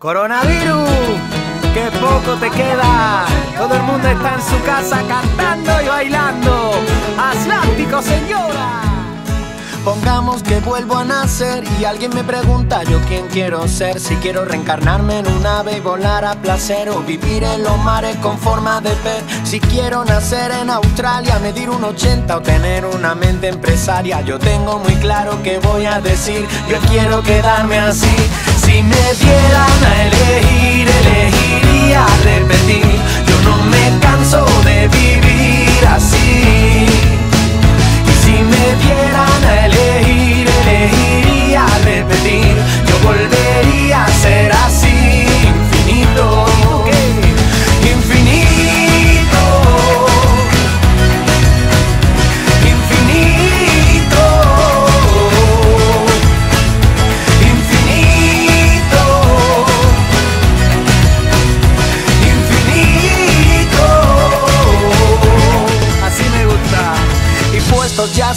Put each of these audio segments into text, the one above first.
Coronavirus, que poco te queda. Todo el mundo está en su casa cantando y bailando. Atlántico, señora. Pongamos que vuelvo a nacer y alguien me pregunta yo quién quiero ser. Si quiero reencarnarme en un ave y volar a placer o vivir en los mares con forma de pez. Si quiero nacer en Australia, medir un 80 o tener una mente empresaria. Yo tengo muy claro que voy a decir, yo quiero quedarme así. Si me dieran a elegir, elegiría repetir. Yo no me canso de vivir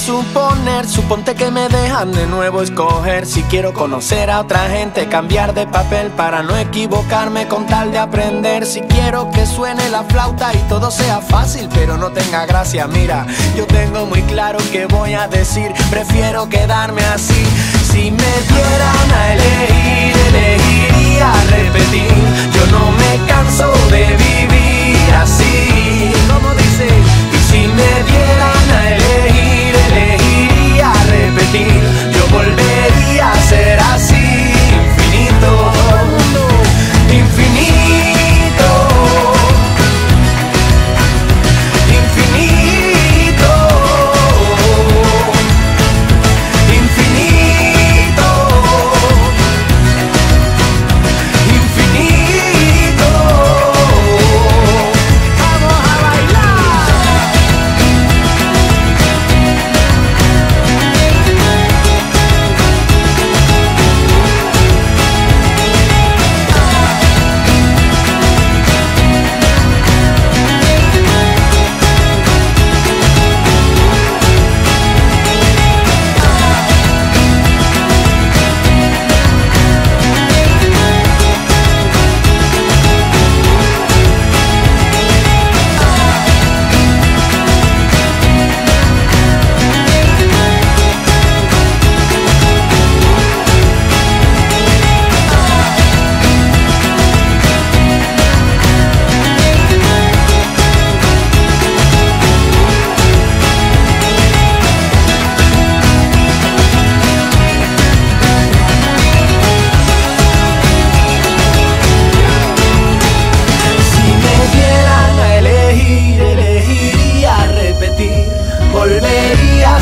suponer, suponte que me dejan de nuevo escoger. Si quiero conocer a otra gente, cambiar de papel para no equivocarme con tal de aprender. Si quiero que suene la flauta y todo sea fácil pero no tenga gracia Mira, yo tengo muy claro que voy a decir, prefiero quedarme así